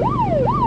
Woo!